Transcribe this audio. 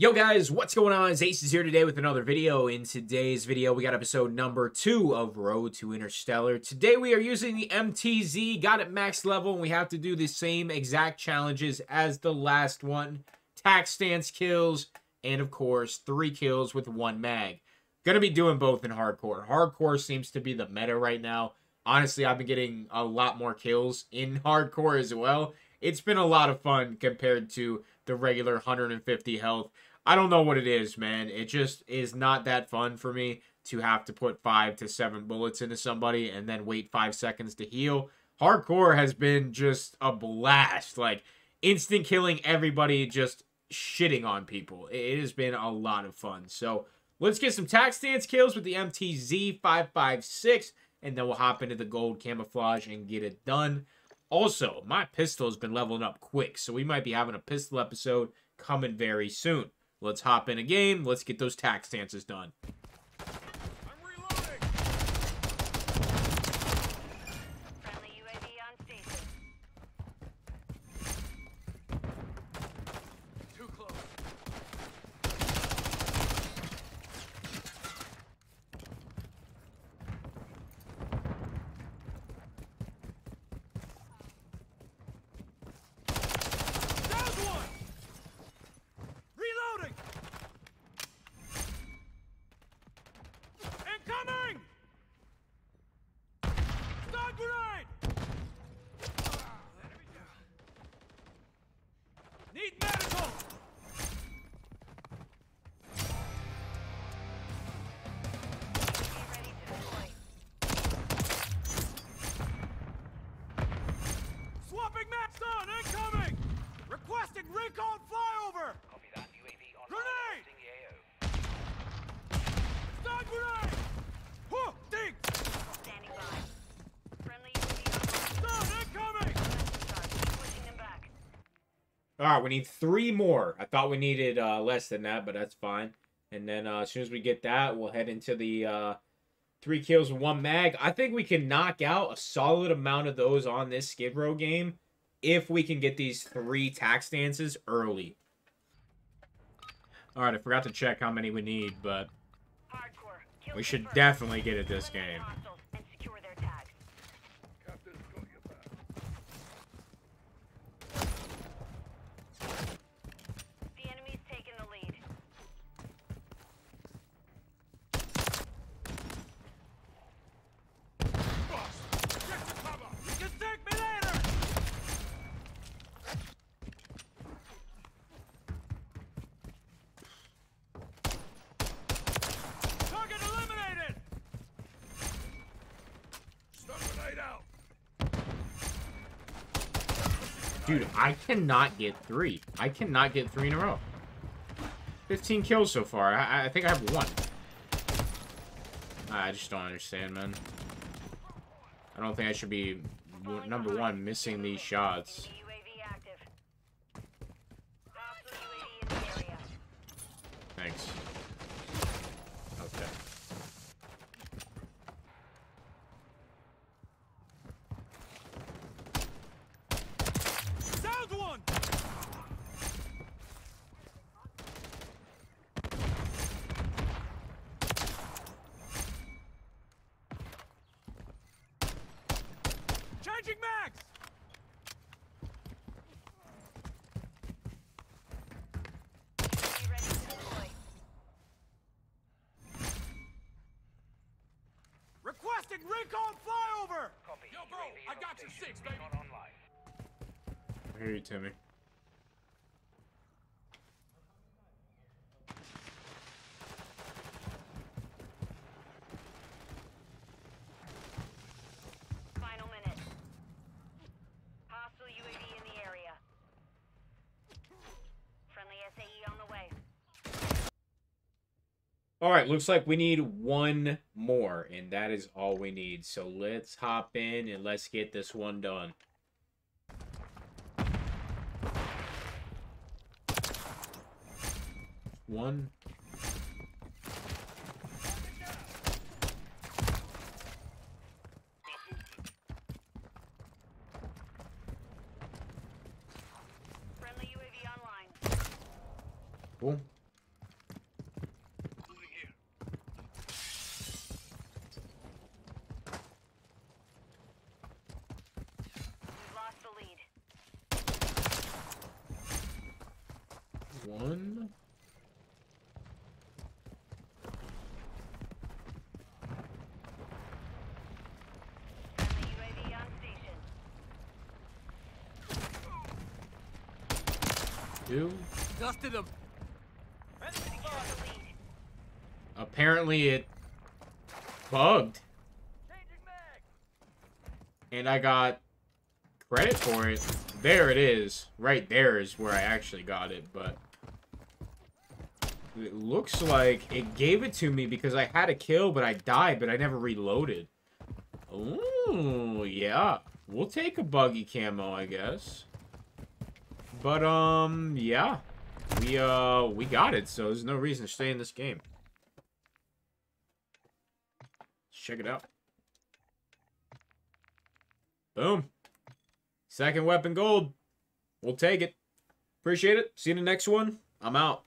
Yo guys, what's going on? Ace is here today with another video. In today's video, we got episode number two of Road to Interstellar. Today we are using the MTZ, got it max level, and we have to do the same exact challenges as the last one. Tac stance kills, and of course, three kills with one mag. Gonna be doing both in hardcore. Hardcore seems to be the meta right now. Honestly, I've been getting a lot more kills in hardcore as well. It's been a lot of fun compared to the regular 150 health. I don't know what it is, man. It just is not that fun for me to have to put five to seven bullets into somebody and then wait five seconds to heal. Hardcore has been just a blast. Like, instant killing everybody, just shitting on people. It has been a lot of fun. So, let's get some tac stance kills with the MTZ 556, and then we'll hop into the gold camouflage and get it done. Also, my pistol has been leveling up quick, so we might be having a pistol episode coming very soon. Let's hop in a game. Let's get those tac stances done. All right, we need three more. I thought we needed uh, less than that, but that's fine. And then uh, as soon as we get that, we'll head into the uh, three kills with one mag. I think we can knock out a solid amount of those on this Skid Row game if we can get these three tac stances early. All right, I forgot to check how many we need, but we should definitely get it this game. Dude, I cannot get three. I cannot get three in a row. 15 kills so far. I, I think I have one. I just don't understand, man. I don't think I should be, number one, missing these shots. Six, baby. Recon online. I hear you, Timmy. All right, looks like we need one more, and that is all we need. So let's hop in and let's get this one done. One. Friendly UAV online. Cool. One. Friendly UAV on station. Two. Dusted them. Secure the lead. Apparently it bugged. And I got credit for it. There it is. Right there is where I actually got it, but it looks like it gave it to me because I had a kill, but I died, but I never reloaded. Ooh, yeah. We'll take a buggy camo, I guess. But, um, yeah. We, uh, we got it, so there's no reason to stay in this game. Let's check it out. Boom. Second weapon gold. We'll take it. Appreciate it. See you in the next one. I'm out.